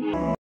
oh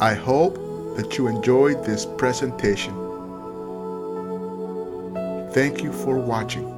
I hope that you enjoyed this presentation. Thank you for watching.